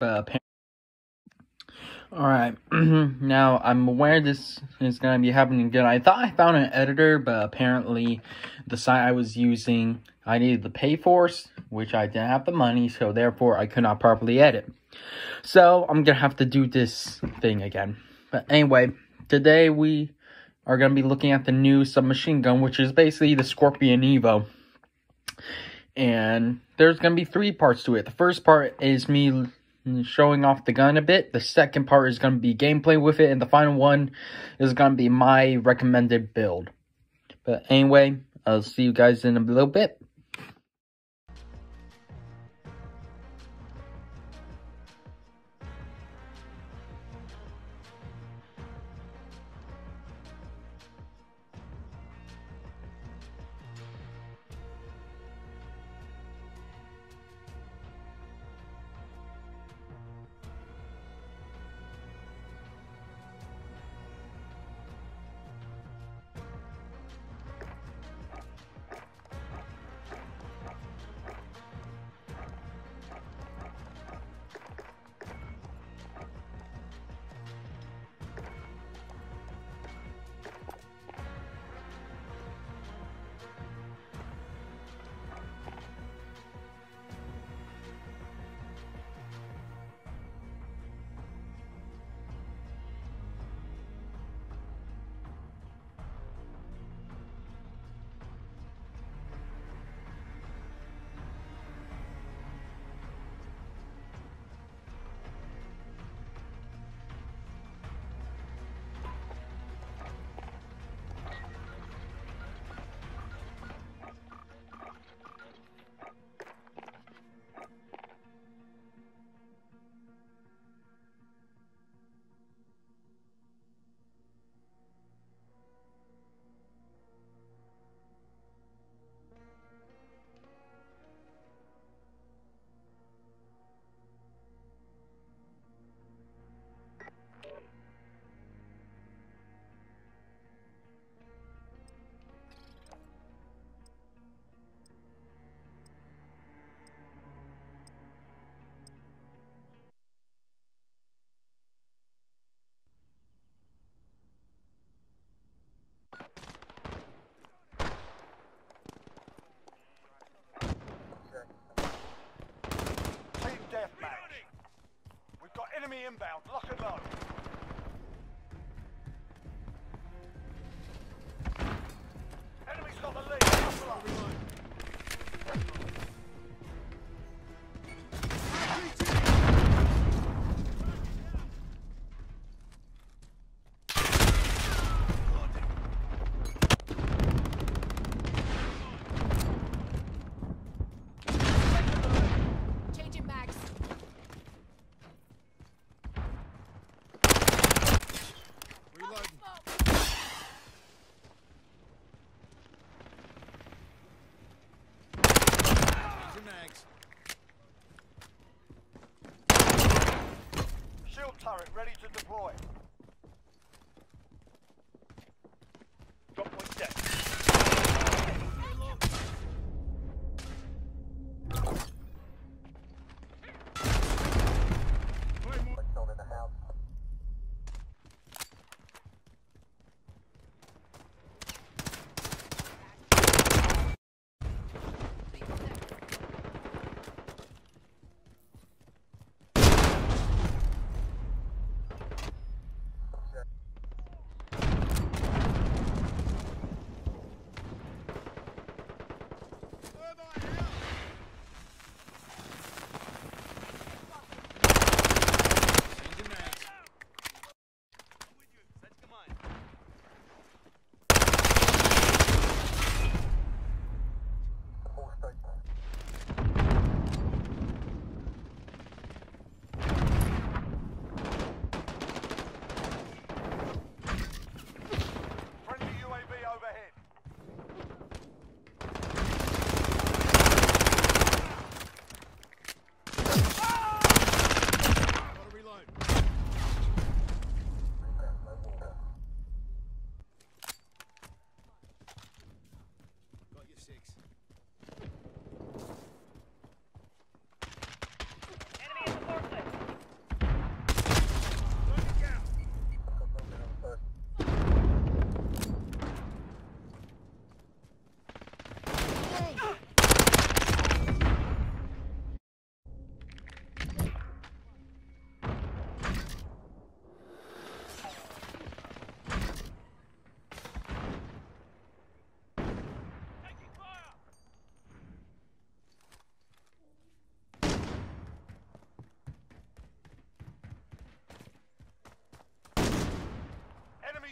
Uh, but Alright, now I'm aware this is going to be happening again. I thought I found an editor, but apparently the site I was using, I needed the pay for, which I didn't have the money, so therefore I could not properly edit. So I'm going to have to do this thing again. But anyway, today we are going to be looking at the new submachine gun, which is basically the Scorpion Evo. And there's going to be three parts to it. The first part is me showing off the gun a bit. The second part is going to be gameplay with it. And the final one is going to be my recommended build. But anyway, I'll see you guys in a little bit. Inbound. Lock turret ready to deploy.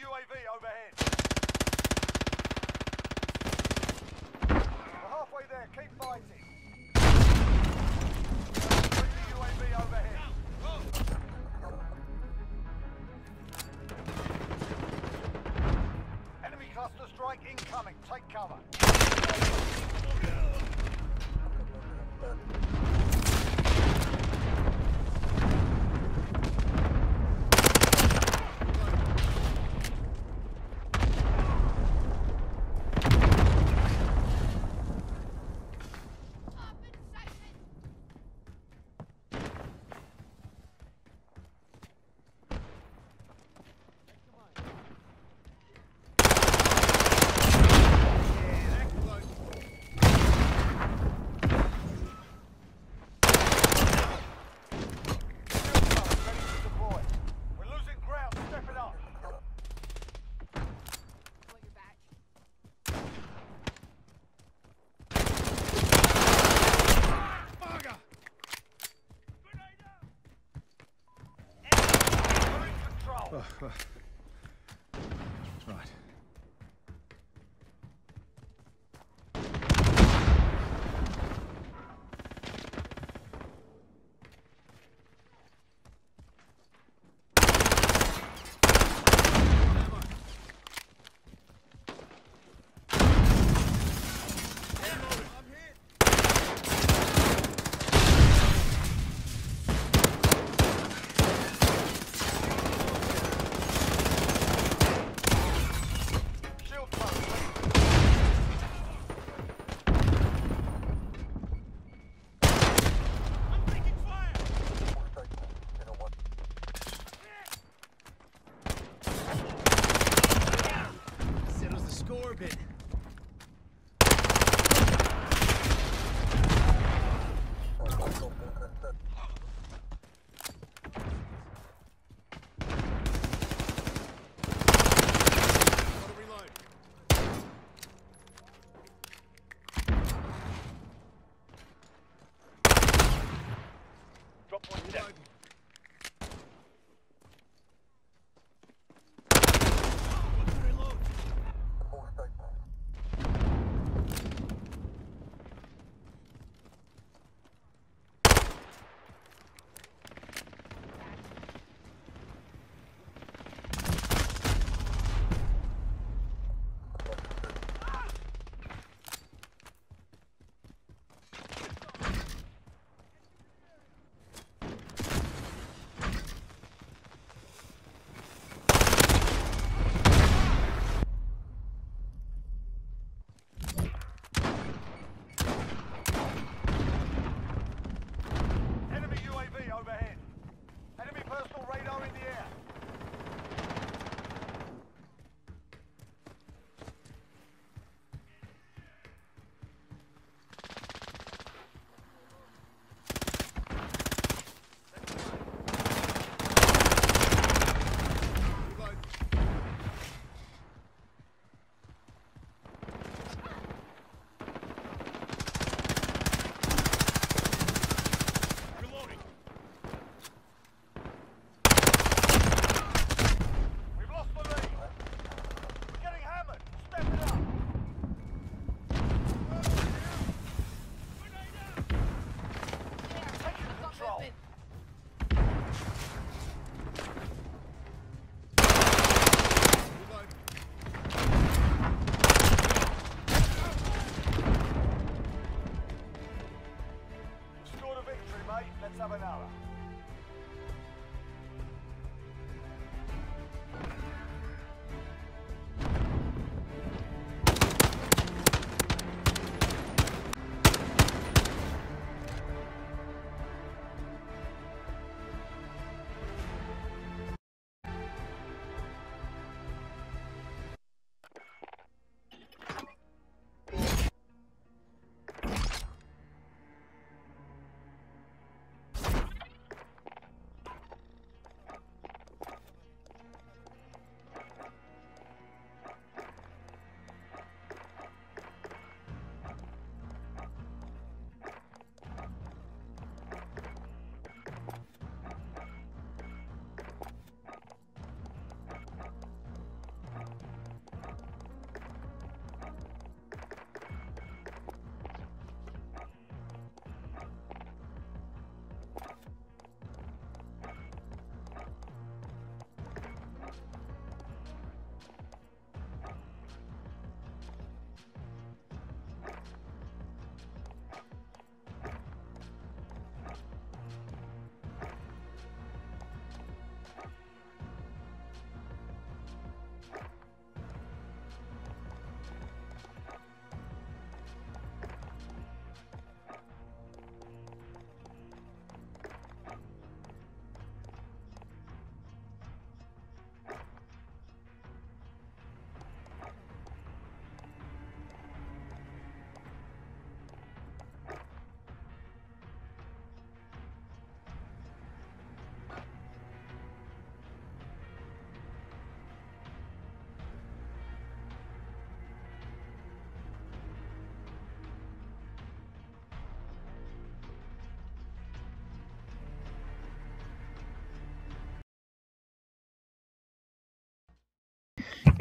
UAV overhead. We're halfway there. Keep fighting. Friendly UAV overhead. Enemy cluster strike incoming. Take cover. Field guns ready to deploy. We're losing ground. Step it up. Want your back? We're in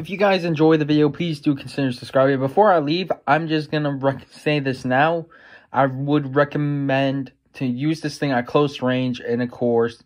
If you guys enjoy the video, please do consider subscribing. Before I leave, I'm just gonna say this now. I would recommend to use this thing at close range, and of course,